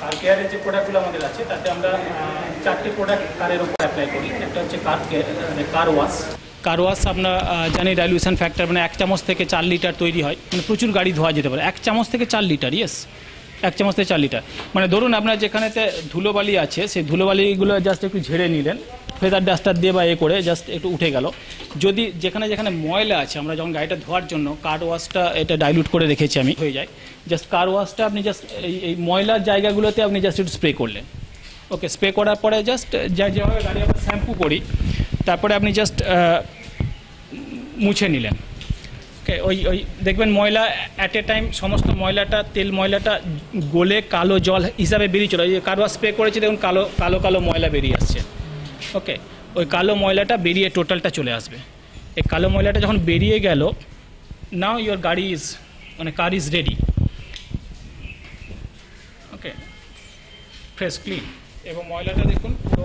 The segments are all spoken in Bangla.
কার কেয়ারের যে প্রোডাক্টগুলো আমাদের আছে, তাতে আমরা চারটি প্রোডাক্ট কারের উপর অ্যাপ্লাই করি। একটা হচ্ছে car care car wash car wash আপনার জানি ডাইলিউশন ফ্যাক্টর মানে এক চামচ থেকে চার লিটার তৈরি হয়। মানে প্রচুর গাড়ি ধোয়া যেতে পারে। এক চামচ থেকে চার লিটার ইয়েস এক চামচ থেকে চার লিটার মানে ধরুন আপনার যেখানেতে ধুলোবালি আছে, সেই ধুলোবালিগুলো জাস্ট একটু ঝেড়ে নিলেন ফেদার ডাস্টার দিয়ে বা এ করে জাস্ট একটু উঠে গেল। যদি যেখানে যেখানে ময়লা আছে, আমরা যখন গাড়িটা ধোয়ার জন্য কার ওয়াশটা এটা ডাইলুট করে রেখেছি আমি, হয়ে যায়। জাস্ট কার ওয়াশটা আপনি জাস্ট এই ময়লার জায়গাগুলোতে আপনি জাস্ট একটু স্প্রে করলেন। ওকে স্প্রে করার পরে জাস্ট যা যেভাবে গাড়ি আমরা শ্যাম্পু করি, তারপরে আপনি জাস্ট মুছে নিলেন। ওকে ওই ওই, দেখবেন ময়লা অ্যাট এ টাইম সমস্ত ময়লাটা, তেল ময়লাটা গলে কালো জল হিসাবে বেরিয়ে চলে কারও স্প্রে করেছে, দেখুন কালো কালো কালো ময়লা বেরিয়ে আসছে। ওকে ওই কালো ময়লাটা বেরিয়ে টোটালটা চলে আসবে। এই কালো ময়লাটা যখন বেরিয়ে গেল নাও ইয়োর গাড়ি ইজ মানে car is ready okay fresh clean এবং ময়লাটা দেখুন পুরো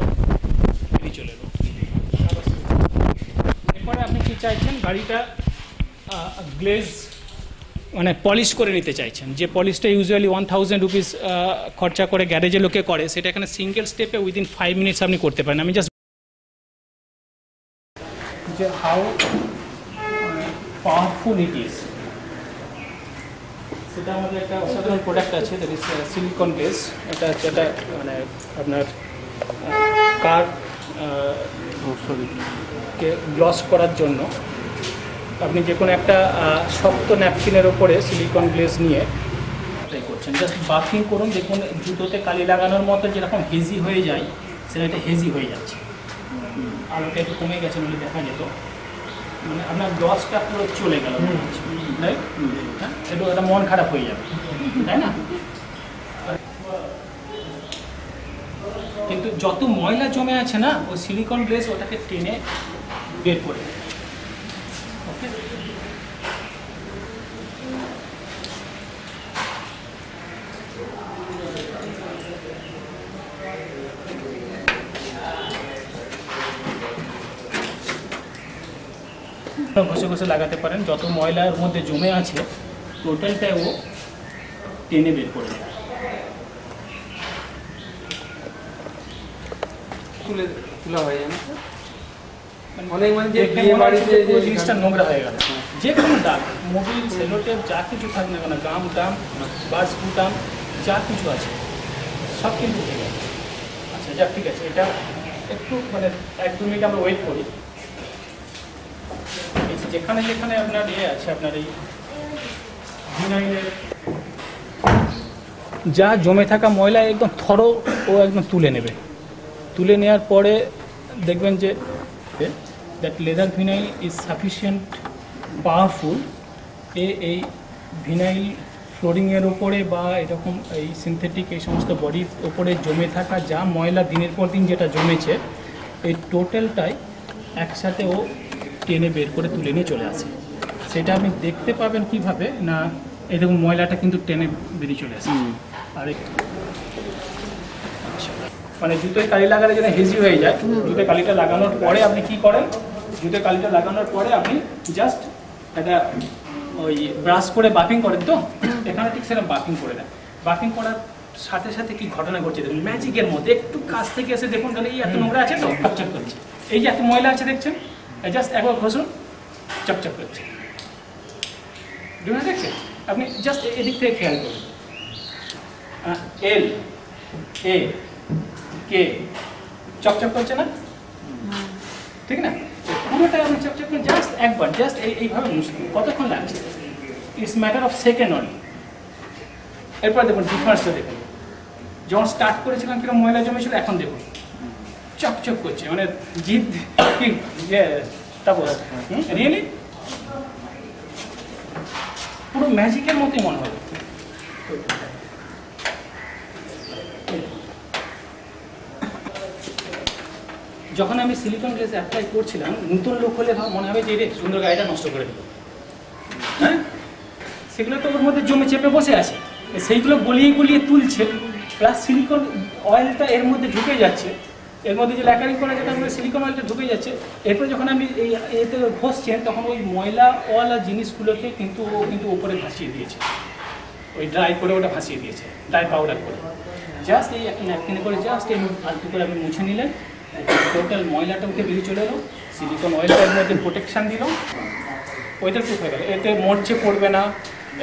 বেরিয়ে চলে এলো। এরপরে আপনি কি চাইছেন? গাড়িটা গ্লেজ মানে পলিশ করে নিতে চাইছেন। যে পলিশটা ইউজুয়ালি ওয়ান থাউজেন্ড রুপিস খরচা করে গ্যারেজে লোকে করে, সেটা এখানে সিঙ্গেল স্টেপে উইদিন ফাইভ মিনিটস আপনি করতে পারেন। আমি জাস্ট যে হাউ পাওয়ারফুল ইট ইজ সেটা আমাদের একটা অসাধারণ প্রোডাক্ট আছে দ্যাট ইজ সিলিকন বেস এটা হচ্ছে এটা মানে আপনার কার কে গ্লস করার জন্য। আপনি যে কোনো একটা শক্ত ন্যাপকিনের ওপরে সিলিকন গ্লেজ নিয়ে ট্রাই করছেন। জাস্ট বাথিং করুন দেখুন জুতোতে কালি লাগানোর মতো যেরকম হেজি হয়ে যায় সেটা একটা হেজি হয়ে যাচ্ছে। আলোটা একটু কমে গেছে বলে দেখা যেত। মানে আপনার লসটা পুরো চলে গেল রাইট এটা একটু মন খারাপ হয়ে যাবে তাই না? কিন্তু যত ময়লা জমে আছে না ওই সিলিকন ড্রেস ওটাকে টেনে বের করে ওকে ঘষে ঘষে লাগাতে পারেন। যত ময়লা এর মধ্যে জমে আছে টোটালটাই ও টেনে বের করে দেয়। তুলে তোলা হয়ে যায় না অনেক মানে যে বিয়ে বাড়িতে যে যে জিনিসটা নোংরা হয়ে গেল। যে কোনো দাগ মোবিল সেলোটেপ যা কিছু থাক না কেন গাম টাম বা স্কুটাম যা কিছু আছে সব কিন্তু উঠে গেল। আচ্ছা যাক ঠিক আছে এটা একটু মানে এক দু মিনিট আমরা ওয়েট করি। যেখানে যেখানে আপনার ইয়ে আছে, আপনার এই ভিনাইলের যা জমে থাকা ময়লা একদম থরো ও একদম তুলে নেবে। তুলে নেওয়ার পরে দেখবেন যে that leather vinyl is sufficient powerful uh, এই ভিনাইল ফ্লোরিংয়ের ওপরে বা এরকম এই সিনথেটিক এই সমস্ত বডির ওপরে জমে থাকা যা ময়লা দিনের পর দিন যেটা জমেছে এই টোটালটাই একসাথে ও টেনে বের করে তুলে নিয়ে চলে আসে। সেটা আপনি দেখতে পাবেন কীভাবে না এই দেখুন ময়লাটা কিন্তু টেনে বেরিয়ে চলে আসে। আর মানে জুতোয় কালি লাগালে যেন হেজি হয়ে যায় জুতোয় কালিটা লাগানোর পরে আপনি কি করেন? জুতোয় কালিটা লাগানোর পরে আপনি জাস্ট একটা ওই ব্রাশ করে বাকিং করেন তো? এখানে ঠিক সেরকম বাকিং করে দেন। বাকিং করার সাথে সাথে কি ঘটনা ঘটছে? দেখুন ম্যাজিকের মধ্যে একটু কাছ থেকে এসে দেখুন তাহলে এই এত নোংরা আছে তো? করছে। এই যে এত ময়লা আছে দেখছেন? জাস্ট একবার ঘষুন চকচক করছে। দেখুন দেখছেন? আপনি জাস্ট এদিক থেকে খেয়াল করুন। এল এ কে চকচক করছে না? ঠিক না? পুরোটা আপনি চকচক করে জাস্ট একবার জাস্ট এই এইভাবে মুছতে কতক্ষণ লাগছে? It's matter of second only এরপর দেখুন ডিফারেন্সটা দেখুন। যখন স্টার্ট করেছিলাম কীরকম ময়লা জমেছিল, এখন দেখুন। চকচক করছে মানে জিদ কি তাপস রিয়েলি পুরো ম্যাজিকের মতোই মনে হবে যখন আমি সিলিকন গ্লেস অ্যাপ্লাই করছিলাম, নতুন লোক হলে মনে হবে যে রে সুন্দর গাড়িটা নষ্ট করে দিল। হ্যাঁ? সেগুলো তো ওর মধ্যে জমে চেপে বসে আছে। সেইগুলো গলিয়ে গলিয়ে তুলছে প্লাস সিলিকন অয়েলটা এর মধ্যে ঢুকে যাচ্ছে। এর মধ্যে যে ল্যাকারিং করা যেটা আমাদের সিলিকন অয়েলটা ঢুকে যাচ্ছে। এরপর যখন আমি এই, এতে ঘষছেন, তখন ওই ময়লাওয়ালা জিনিসগুলোকে কিন্তু ও কিন্তু ওপরে ভাসিয়ে দিয়েছে। ওই ড্রাই করে ওটা ভাসিয়ে দিয়েছে ড্রাই পাউডার করে। জাস্ট এই একটা ন্যাপকিনে করে জাস্ট এই আলতু করে আপনি মুছে নিলেন টোটাল ময়লাটা উঠে বেরিয়ে চলে এলো সিলিকন অয়েলটার মধ্যে প্রোটেকশান দিল। ওইটা ঠিক হয়ে গেল। এতে মরচে পড়বে না।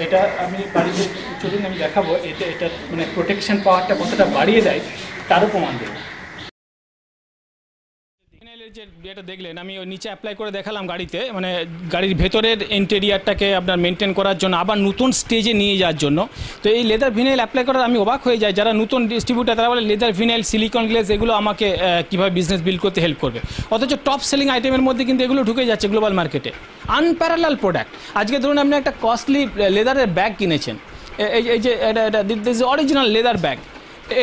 এটা আমি বাড়িতে চলুন, আমি দেখাবো। এতে এটা মানে প্রোটেকশন পাওয়ারটা কতটা বাড়িয়ে দেয় তারও প্রমাণ দেবো দেখলেন, আমি ওই নিচে অ্যাপ্লাই করে দেখালাম গাড়িতে মানে গাড়ির ভেতরের ইন্টেরিয়ারটাকে আপনার মেনটেন করার জন্য, আবার নতুন স্টেজে নিয়ে যাওয়ার জন্য। তো এই লেদার ভিনাইল অ্যাপ্লাই করার আমি অবাক হয়ে যাই, যারা নতুন ডিস্ট্রিবিউটার তারা বলে লেদার ভিনাইল সিলিকন গ্লেস এগুলো আমাকে কীভাবে বিজনেস বিল্ড করতে হেল্প করবে? অথচ টপ সেলিং আইটেমের মধ্যে কিন্তু এগুলো ঢুকে যাচ্ছে গ্লোবাল মার্কেটে আনপ্যারালাল প্রোডাক্ট আজকে ধরুন আপনি একটা কস্টলি লেদারের ব্যাগ কিনেছেন। এই যে, এটা এটা দিস অরিজিনাল লেদার ব্যাগ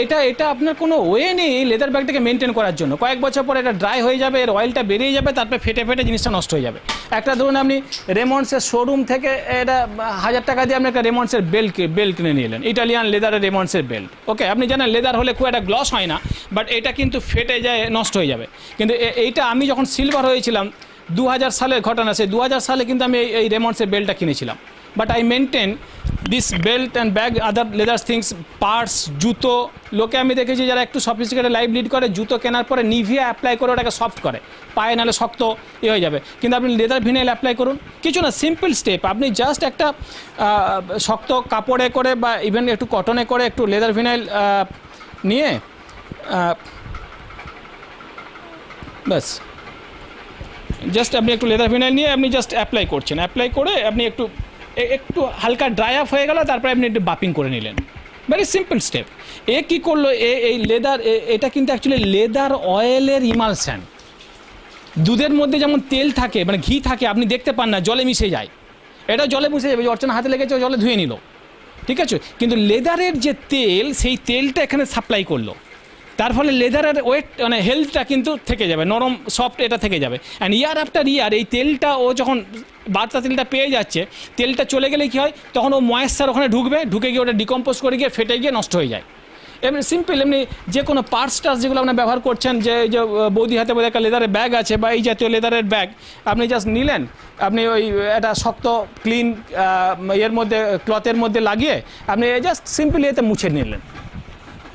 এটা এটা আপনার কোনো ওয়ে নেই লেদার ব্যাগটাকে মেনটেন করার জন্য। কয়েক বছর পর এটা ড্রাই হয়ে যাবে, এর অয়েলটা বেরিয়ে যাবে, তারপরে ফেটে ফেটে জিনিসটা নষ্ট হয়ে যাবে। একটা ধরুন আপনি রেমন্ডসের শোরুম থেকে এটা হাজার টাকা দিয়ে আপনি একটা রেমন্ডসের বেল্ট বেল্ট কিনে নিয়ে এলেন। ইটালিয়ান লেদারের রেমন্ডসের বেল্ট ওকে আপনি জানেন লেদার হলে খুব একটা গ্লস হয় না বাট এটা কিন্তু ফেটে যায়, নষ্ট হয়ে যাবে। কিন্তু এইটা আমি যখন সিলভার হয়েছিলাম দু হাজার সালের ঘটনা সে দু সালে কিন্তু আমি এই রেমন্ডসের বেল্টটা কিনেছিলাম। But I maintain this belt and bag other leather things parts জুতো। লোকে আমি দেখেছি যারা একটু সফিস্টিকেটেড লাইফ লিড করে, জুতো কেনার পরে নিভিয়া অ্যাপ্লাই করে, ওটাকে সফট করে। পায়ে নাহলে শক্ত এ হয়ে যাবে। কিন্তু আপনি লেদার ভিনাইল অ্যাপ্লাই করুন। কিছু না সিম্পল স্টেপ আপনি জাস্ট একটা শক্ত কাপড়ে করে বা ইভেন একটু কটনে করে একটু লেদার ভিনাইল নিয়ে ব্যাস। জাস্ট আপনি একটু লেদার ভিনাইল নিয়ে আপনি জাস্ট অ্যাপ্লাই করছেন। অ্যাপ্লাই করে আপনি একটু একটু হালকা ড্রাই আপ হয়ে গেল, তারপরে আপনি একটু বাপিং করে নিলেন। ভেরি সিম্পল স্টেপ এ কী করল? এ, এই লেদার এটা কিন্তু অ্যাকচুয়ালি লেদার অয়েলের ইমালশান দুধের মধ্যে যেমন তেল থাকে মানে ঘি থাকে, আপনি দেখতে পান না, জলে মিশে যায়। এটা জলে মিশে যাবে অর্চনা হাতে লেগেছে জলে ধুয়ে নিল। ঠিক আছে? কিন্তু লেদারের যে তেল, সেই তেলটা এখানে সাপ্লাই করল। তার ফলে লেদারের ওয়েট মানে হেলথটা কিন্তু থেকে যাবে, নরম সফট এটা থেকে যাবে। অ্যান্ড ইয়ার আফটার ইয়ার এই তেলটা ও যখন বার্তা তেলটা পেয়ে যাচ্ছে, তেলটা চলে গেলে কী হয়? তখন ও ময়েশ্চার ওখানে ঢুকবে, ঢুকে গিয়ে ওটা ডিকম্পোজ করে গিয়ে ফেটে গিয়ে নষ্ট হয়ে যায়। এমনি সিম্পল এমনি যে কোনো পার্টস টার্স যেগুলো আপনি ব্যবহার করছেন, যে এই যে বৌদি হাতে বোধ একটা লেদারের ব্যাগ আছে বা এই জাতীয় লেদারের ব্যাগ আপনি জাস্ট নিলেন, আপনি ওই একটা শক্ত ক্লিন এর মধ্যে ক্লথের মধ্যে লাগিয়ে আপনি জাস্ট সিম্পলি এতে মুছে নিলেন।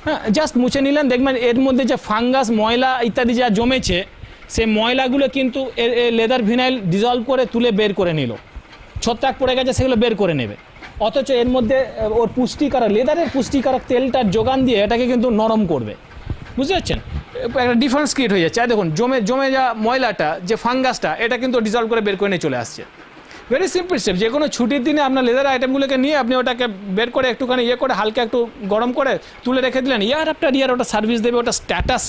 হ্যাঁ জাস্ট মুছে নিলেন, দেখবেন এর মধ্যে যে ফাঙ্গাস ময়লা ইত্যাদি যা জমেছে সে ময়লাগুলো কিন্তু লেদার ভিনাইল ডিজলভ করে তুলে বের করে নিল। ছত্রাক পড়ে গেছে, সেগুলো বের করে নেবে। অথচ এর মধ্যে ওর পুষ্টিকারক লেদারের পুষ্টিকারক তেলটার যোগান দিয়ে এটাকে কিন্তু নরম করবে। বুঝতে পারছেন? একটা ডিফারেন্স ক্রিয়েট হয়ে যাচ্ছে। দেখুন, জমে জমে যা ময়লাটা, যে ফাঙ্গাসটা এটা কিন্তু ডিজলভ করে বের করে নিয়ে চলে আসছে। ভেরি সিম্পল স্টেপ যে কোনো ছুটির দিনে আপনার লেদার আইটেমগুলোকে নিয়ে আপনি ওটাকে বের করে একটুখানি ইয়ে করে, হালকা একটু গরম করে তুলে রেখে দিলেন। ইয়ার আফটার ইয়ার ওটা সার্ভিস দেবে, ওটা স্ট্যাটাস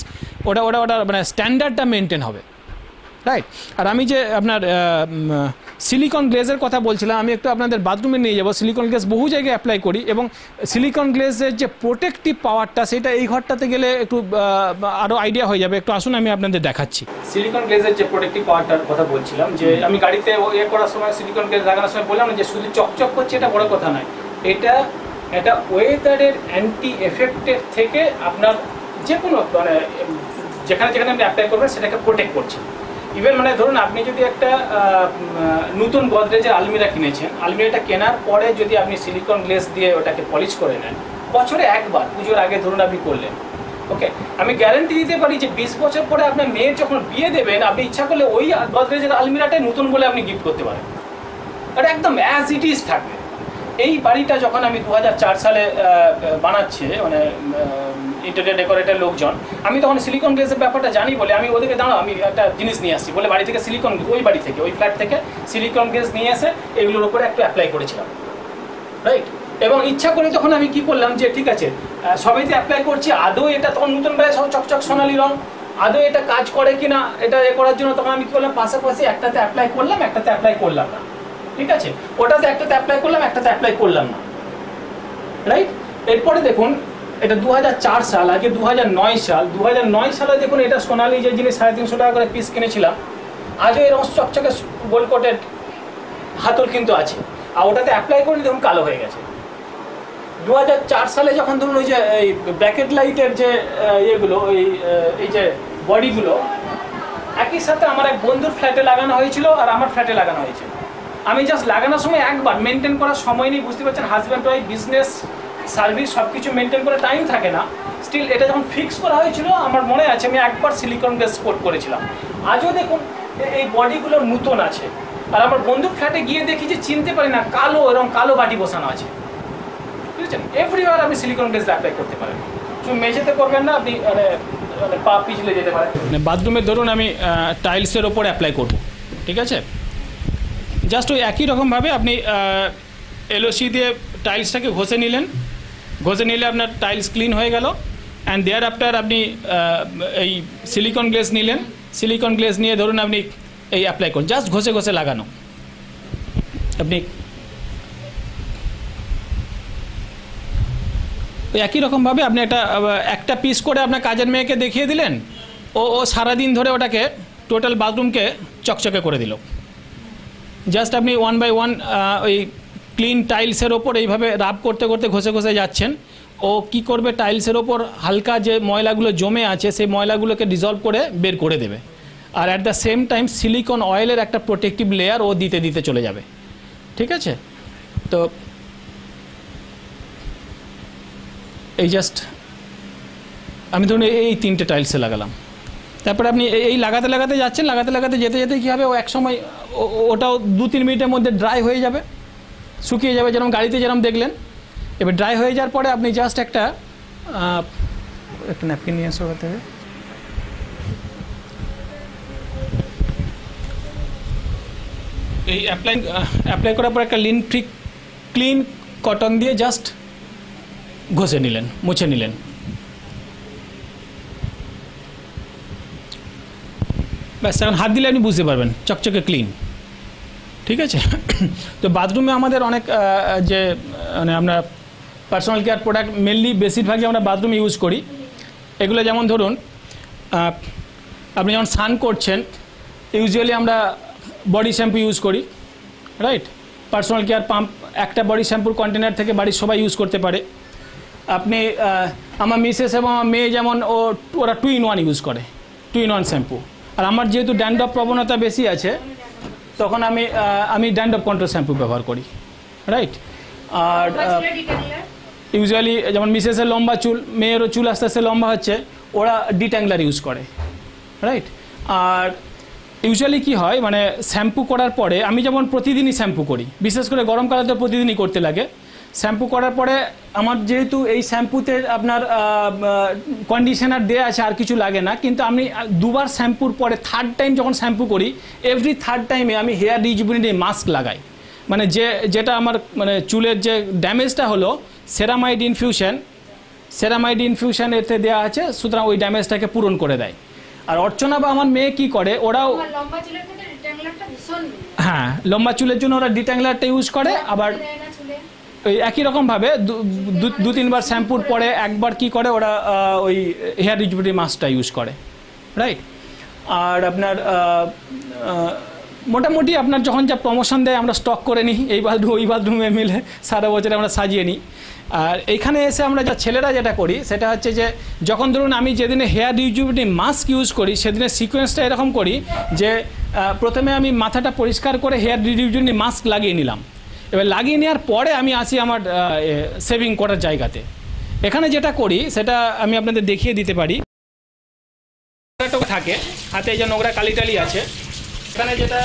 ওটা ওটা ওটা মানে স্ট্যান্ডার্ডটা মেনটেন হবে। রাইট আর আমি যে আপনার সিলিকন গ্লেজের কথা বলছিলাম, আমি একটু আপনাদের বাথরুমে নিয়ে যাব। সিলিকন গ্লেজ বহু জায়গায় অ্যাপ্লাই করি এবং সিলিকন গ্লেজের যে প্রোটেক্টিভ পাওয়ারটা সেটা এই ঘরটাতে গেলে একটু আরও আইডিয়া হয়ে যাবে। একটু আসুন, আমি আপনাদের দেখাচ্ছি। সিলিকন গ্লেজের যে প্রোটেক্টিভ পাওয়ারটার কথা বলছিলাম, যে আমি গাড়িতে ইয়ে করার সময় সিলিকন গ্লেজ লাগানোর সময় বললাম যে শুধু চকচক করছে, এটা বড় কথা নয়। এটা এটা ওয়েদারের অ্যান্টি এফেক্টের থেকে আপনার যে কোনো মানে যেখানে যেখানে আপনি অ্যাপ্লাই করবেন, সেটাকে প্রোটেক্ট করছে। ইভেন মানে ধরুন আপনি যদি একটা নতুন গদরেজের আলমিরা কিনেছেন, আলমিরাটা কেনার পরে যদি আপনি সিলিকন গ্লেস দিয়ে ওটাকে পলিশ করে নেন, বছরে একবার, পুজোর আগে ধরুন আপনি করলেন ওকে আমি গ্যারেন্টি দিতে পারি যে বিশ বছর পরে আপনার মেয়ের যখন বিয়ে দেবেন, আপনি ইচ্ছা করলে ওই গদরেজের আলমিরাটাই নতুন বলে আপনি গিফট করতে পারেন। এটা একদম অ্যাজ ইট ইজ থাকবে। এই বাড়িটা যখন আমি দু হাজার চার সালে বানাচ্ছে মানে ইন্টেরিয়ার ডেকোরেটের লোকজন আমি তখন সিলিকন গ্লেসের ব্যাপারটা জানি বলে আমি ওদেরকে দাঁড়াও আমি একটা জিনিস নিয়ে আসছি বলে বাড়ি থেকে সিলিকন ওই বাড়ি থেকে ওই ফ্ল্যাট থেকে সিলিকন গ্লেস নিয়ে এসে এগুলোর উপরে একটু অ্যাপ্লাই করেছিলাম। রাইট এবং ইচ্ছা করে তখন আমি কি করলাম যে ঠিক আছে আহ, সবাইতে অ্যাপ্লাই করছি আদৌ এটা তখন নতুন বেলায় সব চকচক সোনালি রং আদৌ এটা কাজ করে কিনা এটা এ করার জন্য তখন আমি কি করলাম পাশাপাশি একটাতে অ্যাপ্লাই করলাম একটাতে অ্যাপ্লাই করলাম না। ঠিক আছে? ওটাতে একটাতে অ্যাপ্লাই করলাম, একটাতে অ্যাপ্লাই করলাম না। রাইট এরপরে দেখুন, এটা দু হাজার চার সাল, আগে দু হাজার নয় সাল। দু হাজার নয় সালে দেখুন, এটা সোনালি যে জিনিস সাড়ে তিনশো টাকা করে পিস কিনেছিলাম, আজও এরকম চকচকে গোল্ড কোটেড হাতল কিন্তু আছে। আর ওটাতে অ্যাপ্লাই করলে দেখুন কালো হয়ে গেছে। দু হাজার চার সালে যখন ধরুন ওই যে, এই ব্র্যাকেট লাইটের যে ইয়েগুলো, ওই এই যে বডিগুলো একই সাথে আমার এক বন্ধুর ফ্ল্যাটে লাগানো হয়েছিল আর আমার ফ্ল্যাটে লাগানো হয়েছিল। আমি জাস্ট লাগানোর সময় একবার মেনটেন করার সময় নেই, বুঝতে পারছেন? হাজব্যান্ড ওয়াইফ বিজনেস সার্ভিস সব কিছু মেনটেন করে টাইম থাকে না। স্টিল এটা যখন ফিক্স করা হয়েছিল, আমার মনে আছে, আমি একবার সিলিকন গ্লাস কোট করেছিলাম। আজও দেখুন এই বডিগুলো নতুন আছে। আর আমার বন্ধুর ফ্ল্যাটে গিয়ে দেখি যে চিনতে পারি না, কালো এরকম কালো বাটি বসানো আছে। বুঝেছেন? এভরিওয়ার আপনি সিলিকন গ্লাস অ্যাপ্লাই করতে পারেন মেঝেতে করবেন না, আপনি মানে মানে পা পিছলে যেতে পারেন বাথরুমে ধরুন আমি টাইলসের ওপর অ্যাপ্লাই করব। ঠিক আছে? জাস্ট ওই একই রকমভাবে আপনি এলওসি দিয়ে টাইলসটাকে ঘষে নিলেন। ঘষে নিলে আপনার টাইলস ক্লিন হয়ে গেল। অ্যান্ড দেয়ার আফটার আপনি এই সিলিকন গ্লেস নিলেন। সিলিকন গ্লেস নিয়ে ধরুন আপনি এই অ্যাপ্লাই করুন। জাস্ট ঘষে ঘষে লাগানো। আপনি একই রকমভাবে আপনি একটা একটা পিস করে আপনার কাজের মেয়েকে দেখিয়ে দিলেন। ও ও সারাদিন ধরে ওটাকে টোটাল বাথরুমকে চকচকে করে দিল। জাস্ট আপনি ওয়ান বাই ওয়ান ওই ক্লিন টাইলসের ওপর এইভাবে রাব করতে করতে ঘষে ঘষে যাচ্ছেন। ও কি করবে? টাইলসের ওপর হালকা যে ময়লাগুলো জমে আছে, সেই ময়লাগুলোকে ডিজলভ করে বের করে দেবে। আর at the same time silicone অয়েলের একটা প্রোটেক্টিভ লেয়ার ও দিতে দিতে চলে যাবে। ঠিক আছে? তো এই জাস্ট আমি ধরুন এই- তিনটে টাইলসে লাগালাম। তারপরে আপনি এই- লাগাতে লাগাতে যাচ্ছেন। লাগাতে লাগাতে যেতে যেতে কী হবে? ও এক সময় ও- ও- ওটাও দু তিন মিনিটের মধ্যে ড্রাই হয়ে যাবে, শুকিয়ে যাবে, যেরকম গাড়িতে যেরকম দেখলেন। এবার ড্রাই হয়ে যাওয়ার পরে আপনি জাস্ট একটা একটা ন্যাপকিন নিয়ে এসো ওখান এই অ্যাপ্লাই অ্যাপ্লাই করার পর একটা লিন ফ্রি ক্লিন কটন দিয়ে জাস্ট ঘষে নিলেন, মুছে নিলেন। ব্যাস, এখন হাত দিলে আপনি বুঝতে পারবেন, চকচকে ক্লিন ঠিক আছে? তো বাথরুমে আমাদের অনেক যে মানে আমরা পার্সোনাল কেয়ার প্রোডাক্ট মেনলি বেশিরভাগই আমরা বাথরুমে ইউজ করি। এগুলো যেমন ধরুন আপনি যখন স্নান করছেন ইউজুয়ালি আমরা বডি শ্যাম্পু ইউজ করি রাইট পার্সোনাল কেয়ার পাম্প একটা বডি শ্যাম্পুর কন্টেনার থেকে বাড়ির সবাই ইউজ করতে পারে। আপনি আমার মিসেস এবং আমার মেয়ে যেমন ও, ওরা টু ইন ওয়ান ইউজ করে টু ইন ওয়ান শ্যাম্পু আর আমার যেহেতু ড্যান্ড্রফ প্রবণতা বেশি আছে তখন আমি আমি ড্যান্ড্রফ কন্ট্রোল শ্যাম্পু ব্যবহার করি রাইট আর ইউজুয়ালি যেমন মিসেসের লম্বা চুল মেয়েরও চুল আস্তে আস্তে লম্বা হচ্ছে ওরা ডিট্যাংলার ইউজ করে রাইট আর ইউজুয়ালি কি হয় মানে শ্যাম্পু করার পরে আমি যেমন প্রতিদিনই শ্যাম্পু করি বিশেষ করে গরমকালে তো প্রতিদিনই করতে লাগে শ্যাম্পু করার পরে আমার যেহেতু এই শ্যাম্পুতে আপনার কন্ডিশনার দেওয়া আছে আর কিছু লাগে না। কিন্তু আমি দুবার শ্যাম্পুর পরে থার্ড টাইম যখন শ্যাম্পু করি এভরি থার্ড টাইমে আমি হেয়ার রিজুবিলিটি মাস্ক লাগাই। মানে যে যেটা আমার মানে চুলের যে ড্যামেজটা হলো সেরামাইড ইনফিউশন সেরামাইড ইনফিউশন এতে দেওয়া আছে সুতরাং ওই ড্যামেজটাকে পূরণ করে দেয়। আর অর্চনা বা আমার মেয়ে কি করে ওরাও হ্যাঁ লম্বা চুলের জন্য ওরা ডিট্যাংলারটা ইউজ করে আবার ওই একই রকমভাবে দু- তিনবার শ্যাম্পুর পরে একবার কি করে ওরা ওই হেয়ার রিজুবিলিটি মাস্কটা ইউজ করে রাইট আর আপনার মোটামুটি আপনার যখন যা প্রমোশন দেয় আমরা স্টক করে নিই, এই বাথরুম ওই বাথরুমে মিলে সারা বছরে আমরা সাজিয়ে নিই। আর এইখানে এসে আমরা যা ছেলেরা যেটা করি, সেটা হচ্ছে যে যখন ধরুন আমি যেদিনে হেয়ার রিজুবিলিটি মাস্ক ইউজ করি, সেদিনের সিকোয়েন্সটা এরকম করি যে প্রথমে আমি মাথাটা পরিষ্কার করে হেয়ার রিজুবিলিটি মাস্ক লাগিয়ে নিলাম। এবার লাগিয়ে নেওয়ার পরে আমি আসি আমার সেভিং করার জায়গাতে। এখানে যেটা করি, সেটা আমি আপনাদের দেখিয়ে দিতে পারি। থাকে, হাতে যে নোংরা কালি টালি আছে। এখানে যেটা